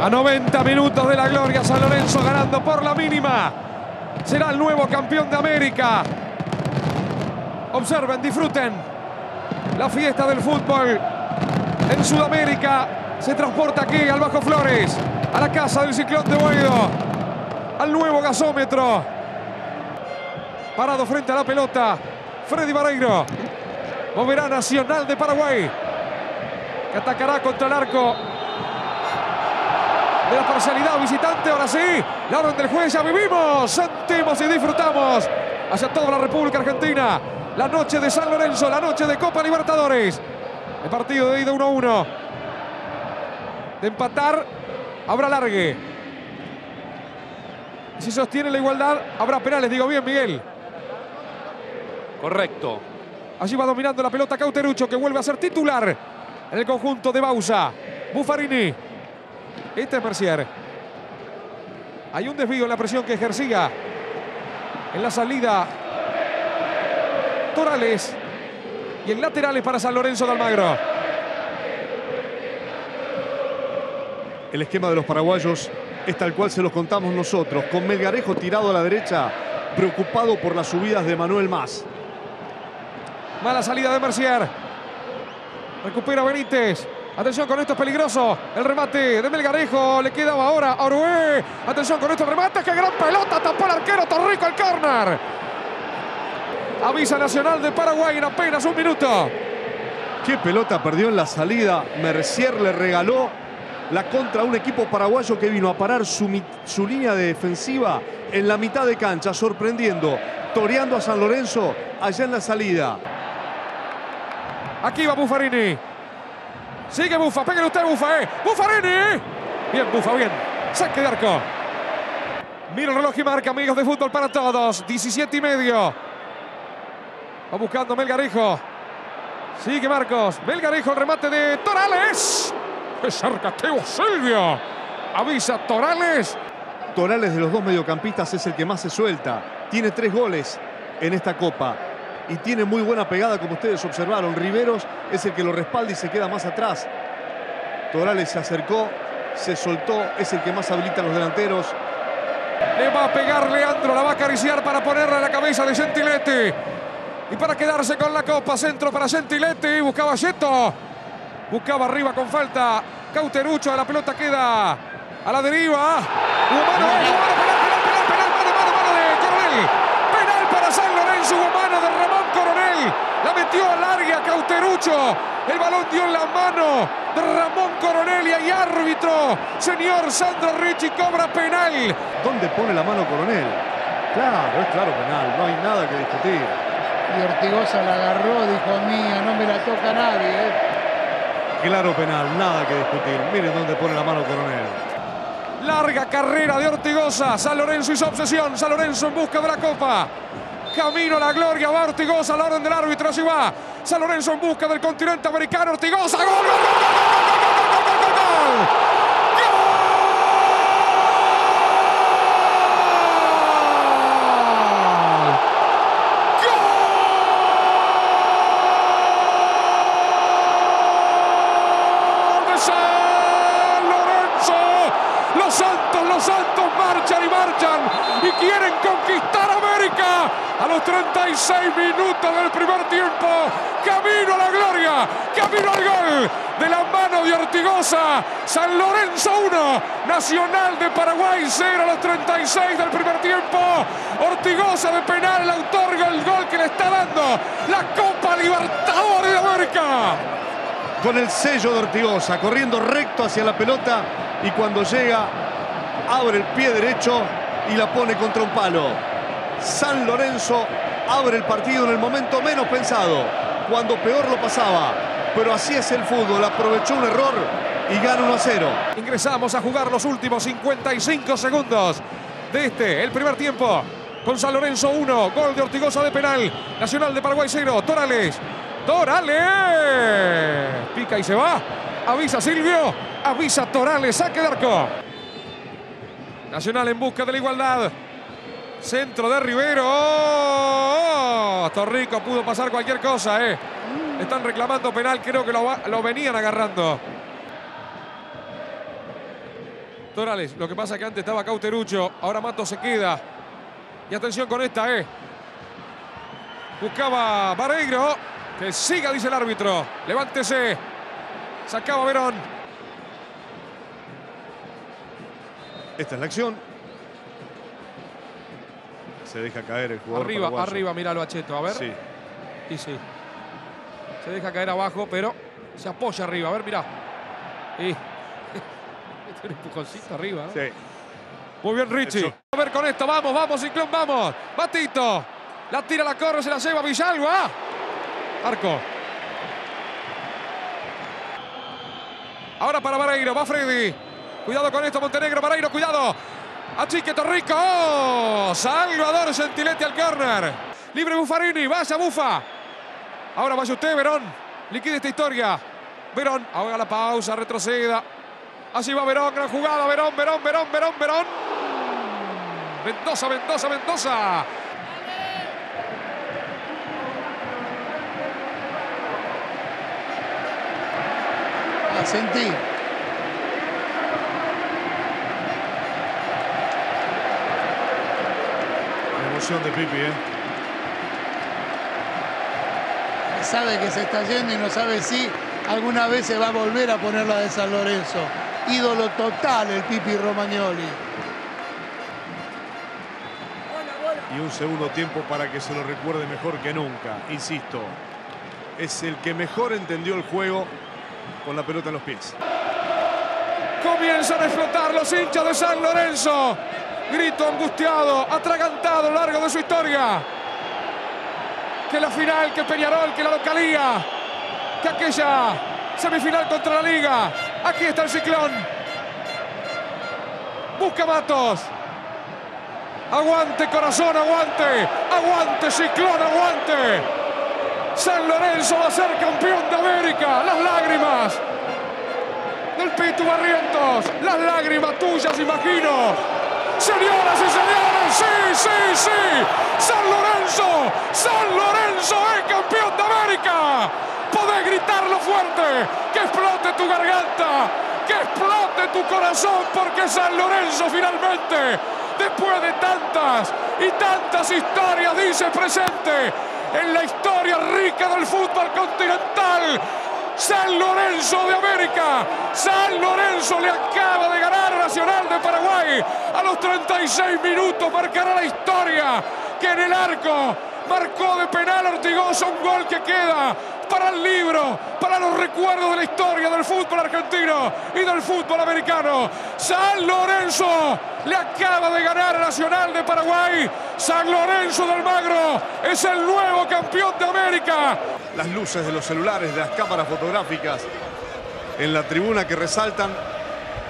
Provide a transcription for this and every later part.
A 90 minutos de la gloria, San Lorenzo ganando por la mínima. Será el nuevo campeón de América. Observen, disfruten la fiesta del fútbol en Sudamérica. Se transporta aquí al Bajo Flores, a la casa del Ciclón de Boedo, al nuevo gasómetro. Parado frente a la pelota, Freddy Barreiro. Moverá Nacional de Paraguay, que atacará contra el arco de la parcialidad visitante. Ahora sí, la orden del juez, ya vivimos, sentimos y disfrutamos hacia toda la República Argentina. La noche de San Lorenzo, la noche de Copa Libertadores. El partido de ida 1-1. De empatar, habrá largue. Si sostiene la igualdad, habrá penales. Digo bien, Miguel. Correcto. Allí va dominando la pelota Cauterucho, que vuelve a ser titular en el conjunto de Bausa. Buffarini. Este es Mercier. Hay un desvío en la presión que ejercía en la salida Torales. Y el lateral es para San Lorenzo de Almagro. El esquema de los paraguayos es tal cual se los contamos nosotros, con Melgarejo tirado a la derecha, preocupado por las subidas de Manuel Más. Mala salida de Mercier. Recupera Benítez. Atención con esto, es peligroso. El remate de Melgarejo. Le quedaba ahora a Orué. Atención con estos remates. ¡Qué gran pelota! Tapó el arquero Torrico el córner. Avisa Nacional de Paraguay en apenas un minuto. Qué pelota perdió en la salida. Mercier le regaló la contra a un equipo paraguayo que vino a parar su, su línea de defensiva en la mitad de cancha, sorprendiendo, toreando a San Lorenzo allá en la salida. Aquí va Buffarini. Sigue Bufa, pégale usted Bufa, eh. Buffarini. Bien, Bufa, bien. Saque de arco. Mira el reloj y marca, amigos de fútbol para todos. 17 y medio. Va buscando Melgarejo. Sigue Marcos. Melgarejo, el remate de Torales. ¡Qué cerca, Teo Silvio! Avisa Torales. Torales de los dos mediocampistas es el que más se suelta. Tiene tres goles en esta copa y tiene muy buena pegada, como ustedes observaron. Riveros es el que lo respalda y se queda más atrás. Torales se acercó, se soltó, es el que más habilita a los delanteros. Le va a pegar Leandro, la va a acariciar para ponerla en la cabeza de Gentiletti. Y para quedarse con la copa, centro para Gentiletti, buscaba Yeto. Buscaba arriba con falta. Cauterucho, la pelota queda a la deriva. Hubo mano, hubo mano, penal, penal, penal, penal, mano, mano, mano de Coronel. Penal para San Lorenzo, hubo mano de Ramón Coronel. La metió a El balón dio en la mano de Ramón Coronel y hay árbitro. Señor Sandro Ricci cobra penal. ¿Dónde pone la mano Coronel? Claro, es claro penal, no hay nada que discutir. Y Ortigosa la agarró, dijo mía, no me la toca nadie. ¿eh? Claro penal, nada que discutir. Miren dónde pone la mano Coronel. Larga carrera de Ortigosa. San Lorenzo hizo obsesión. San Lorenzo en busca de la copa. Camino a la gloria. Va Ortigosa a la orden del árbitro. Así va. San Lorenzo en busca del continente americano. Ortigosa. ¡Gol! ¡Gol! ¡Gol! ¡Gol! ¡Gol! ¡Gol! Los Santos, los Santos marchan y marchan y quieren A los 36 minutos del primer tiempo. Camino a la gloria, camino al gol de la mano de Ortigosa. San Lorenzo 1, Nacional de Paraguay 0 a los 36 del primer tiempo. Ortigosa de penal, el otorga el gol que le está dando la Copa Libertadores de América. Con el sello de Ortigosa, corriendo recto hacia la pelota y cuando llega abre el pie derecho y la pone contra un palo. San Lorenzo abre el partido en el momento menos pensado, cuando peor lo pasaba. Pero así es el fútbol, aprovechó un error y gana 1 a 0. Ingresamos a jugar los últimos 55 segundos de este, el primer tiempo. Con San Lorenzo 1, gol de Ortigosa de penal. Nacional de Paraguay 0, Torales. Torales. Pica y se va. Avisa Silvio. Avisa Torales. Saque de arco. Nacional en busca de la igualdad. Centro de Rivero. Oh, Torrico pudo pasar cualquier cosa, eh. Están reclamando penal. Creo que lo, venían agarrando. Torales, lo que pasa es que antes estaba Cauterucho, ahora Mato se queda. Y atención con esta, ¿eh? Buscaba Vareiro, que siga, dice el árbitro. Levántese. Sacaba Verón. Esta es la acción. Se deja caer el jugador Arriba, paraguayo. arriba, míralo a Cheto. A ver. Sí. Y sí. Se deja caer abajo, pero se apoya arriba. A ver, mirá. Y... Un empujoncito arriba. ¿no? Sí. Muy bien, Richie. Eso. A ver con esto. Vamos, vamos, Ciclón, vamos. Batito. La tira, la corre, se la lleva Villalba. Arco. Ahora para Vareiro. Va Freddy. Cuidado con esto, Montenegro. Vareiro, cuidado. Achique Torrico. ¡Oh! Salvador Gentiletti al córner. Libre Buffarini. Vaya, Bufa. Ahora vaya usted, Verón. Liquide esta historia. Verón. Haga la pausa, retroceda. Así va Verón, gran jugada. Verón, Verón, Verón, Verón, Verón. Mendoza, Mendoza, Mendoza. La. De Pipi, ¿eh? Sabe que se está yendo y no sabe si alguna vez se va a volver a poner la de San Lorenzo. Ídolo total el Pipi Romagnoli. Y un segundo tiempo para que se lo recuerde mejor que nunca. Insisto, es el que mejor entendió el juego con la pelota en los pies. Comienzan a explotar los hinchas de San Lorenzo. Grito angustiado, atragantado largo de su historia. Que la final, que Peñarol, que la localía, que aquella semifinal contra la Liga. Aquí está el ciclón. Busca Matos. Aguante, corazón, aguante. Aguante, ciclón, aguante. San Lorenzo va a ser campeón de América. Las lágrimas del Pitu Barrientos. Las lágrimas tuyas, imagino. Señoras y señores, sí, sí, sí. San Lorenzo, San Lorenzo es campeón de América. Podés gritarlo fuerte, que explote tu garganta, que explote tu corazón, porque San Lorenzo finalmente, después de tantas y tantas historias, dice presente en la historia rica del fútbol continental. San Lorenzo de América. San Lorenzo le acaba de ganar a Nacional de Paraguay. A los 36 minutos marcará la historia que en el arco marcó de penal Ortigosa un gol que queda para el libro, para los recuerdos de la historia del fútbol argentino y del fútbol americano. San Lorenzo le acaba de ganar a Nacional de Paraguay. San Lorenzo del Magro es el nuevo campeón de América. Las luces de los celulares, de las cámaras fotográficas en la tribuna que resaltan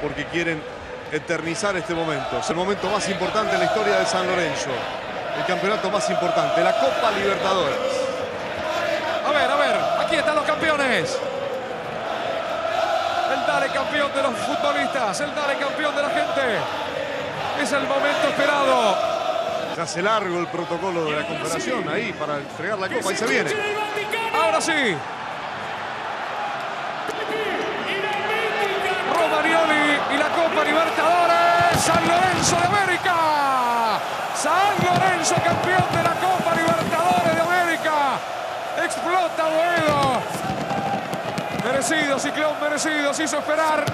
porque quieren eternizar este momento. Es el momento más importante en la historia de San Lorenzo. El campeonato más importante, la Copa Libertadores. A ver, a ver, aquí están los campeones. El dale campeón de los futbolistas, el dale campeón de la gente. Es el momento esperado. Se hace largo el protocolo de la confederación ahí para entregar la copa y se viene. Ahora sí. Romagnoli y la Copa Libertadores. San Lorenzo de América. San Lorenzo campeón de la Copa Libertadores de América. Explota Boedo. Merecido, Ciclón, merecido. Se hizo esperar.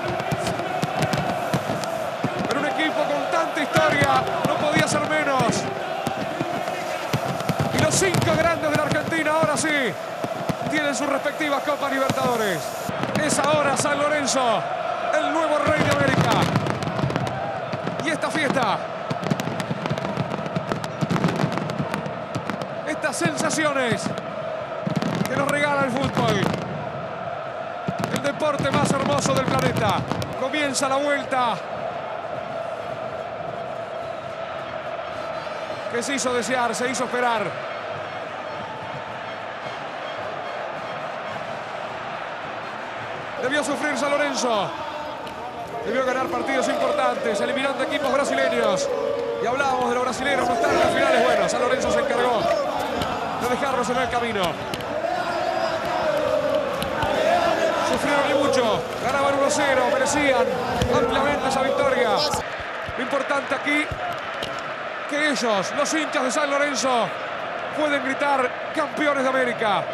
Pero un equipo con tanta historia no podía ser menos. Y los cinco grandes de la Argentina ahora sí tienen sus respectivas Copas Libertadores. Es ahora San Lorenzo, Estas sensaciones que nos regala el fútbol, el deporte más hermoso del planeta. Comienza la vuelta que se hizo desear, se hizo esperar. Debió sufrir San Lorenzo. Debió ganar partidos importantes, eliminando equipos brasileños. Y hablábamos de los brasileños, no están las finales. Bueno, San Lorenzo se encargó de dejarlos en el camino. Sufrieron y mucho. Ganaban 1-0, merecían ampliamente esa victoria. Lo importante aquí que ellos, los hinchas de San Lorenzo, pueden gritar campeones de América.